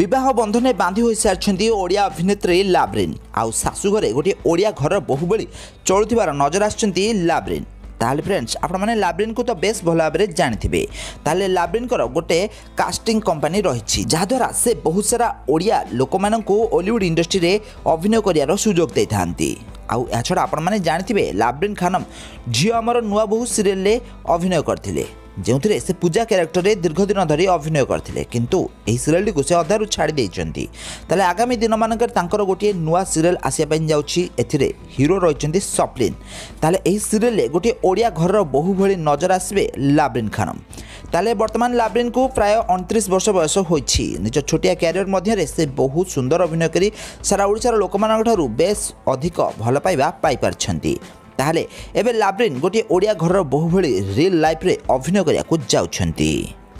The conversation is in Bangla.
বিবাহ বন্ধনে বাঁধি হয়ে হয়েসারিছেন ওড়িয়া অভিনেত্রী লাভরিন আউ শাশুঘরে গোটিয়ে ওড়িয়া ঘর বহু চলুবার নজর আসছেন লাভরিন তাহলে ফ্রেন্ডস আপনার লাভরিনকু তো বেশ ভালো ভাবে জাঁথে তাহলে লাভরিনকর গোটে কাস্টিং কম্পানি রয়েছে যাদ্বারা সে বহু সারা ওড়িয়া লোক অলিউড ইন্ডস্ট্রি অভিনয় করার সুযোগ দিয়ে থাকে আউ এছাড়া আপনার জাঁথে লাভরিন খানম ঝিও আমার নূ বহু সিরিয়ালে অভিনয় করলে ଯେଉଁଥିରେ ସେ ପୂଜା କ୍ୟାରେକ୍ଟରରେ ଦୀର୍ଘଦିନ ଧରି ଅଭିନୟ କରିଥିଲେ କିନ୍ତୁ ଏହି ସିରିଏଲ୍ଟିକୁ ସେ ଅଧାରୁ ଛାଡ଼ି ଦେଇଛନ୍ତି ତାହେଲେ ଆଗାମୀ ଦିନମାନଙ୍କରେ ତାଙ୍କର ଗୋଟିଏ ନୂଆ ସିରିଏଲ୍ ଆସିବା ପାଇଁ ଯାଉଛି ଏଥିରେ ହିରୋ ରହିଛନ୍ତି ସପ୍ଲିନ୍ ତାହେଲେ ଏହି ସିରିଏଲ୍ରେ ଗୋଟିଏ ଓଡ଼ିଆ ଘରର ବହୁ ଭଳି ନଜର ଆସିବେ ଲାବ୍ରିନ୍ ଖାନମ୍ ତାହେଲେ ବର୍ତ୍ତମାନ লাভরিনকু ପ୍ରାୟ ଅଣତିରିଶ ବର୍ଷ ବୟସ ହୋଇଛି ନିଜ ଛୋଟିଆ ক্যারিয়র ମଧ୍ୟରେ ସେ ବହୁତ ସୁନ୍ଦର ଅଭିନୟ କରି ସାରା ଓଡ଼ିଶାର ଲୋକମାନଙ୍କଠାରୁ ବେଶ୍ ଅଧିକ ଭଲ ପାଇବା ପାଇପାରିଛନ୍ତି ତାହେଲେ ଏବେ ଲାବ୍ରିନ୍ ଗୋଟିଏ ଓଡ଼ିଆ ଘରର ବହୁଭଳି ରିଲ୍ ଲାଇଫ୍ରେ ଅଭିନୟ କରିବାକୁ ଯାଉଛନ୍ତି